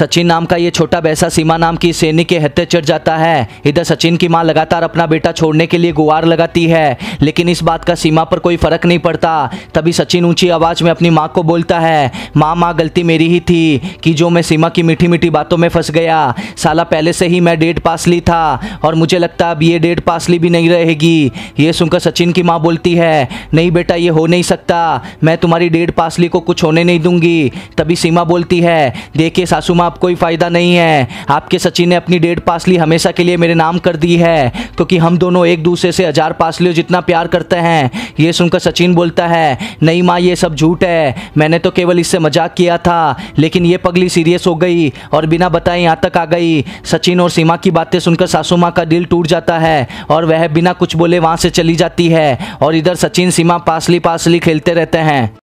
सचिन नाम का ये छोटा बैसा सीमा नाम की सैनिक के हत्या चढ़ जाता है। इधर सचिन की माँ लगातार अपना बेटा छोड़ने के लिए गुहार लगाती है, लेकिन इस बात का सीमा पर कोई फ़र्क नहीं पड़ता। तभी सचिन ऊँची आवाज़ में अपनी माँ को बोलता है, माँ माँ, गलती मेरी ही थी कि जो मैं सीमा की मीठी मीठी बातों में फंस गया। साला पहले से ही मैं डेट पास ली था, और मुझे लगता अब ये डेट पास ली भी नहीं रहेगी। ये सुनकर सचिन की माँ बोलती है, नहीं बेटा, ये हो नहीं सकता। मैं तुम्हारी डेट पासली को कुछ होने नहीं दूँगी। तभी सीमा बोलती है, देखिए सासू माँ अब कोई फ़ायदा नहीं है। आपके सचिन ने अपनी डेढ़ पासली हमेशा के लिए मेरे नाम कर दी है, क्योंकि हम दोनों एक दूसरे से हज़ार पासलियों जितना प्यार करते हैं। ये सुनकर सचिन बोलता है, नहीं माँ, ये सब झूठ है। मैंने तो केवल इससे मज़ाक किया था, लेकिन ये पगली सीरियस हो गई और बिना बताए यहाँ तक आ गई। सचिन और सीमा की बातें सुनकर सासू माँ का दिल टूट जाता है और वह बिना कुछ बोले वहाँ से चली जाती है और इधर सचिन, सीमा पासली पासली खेलते रहते हैं।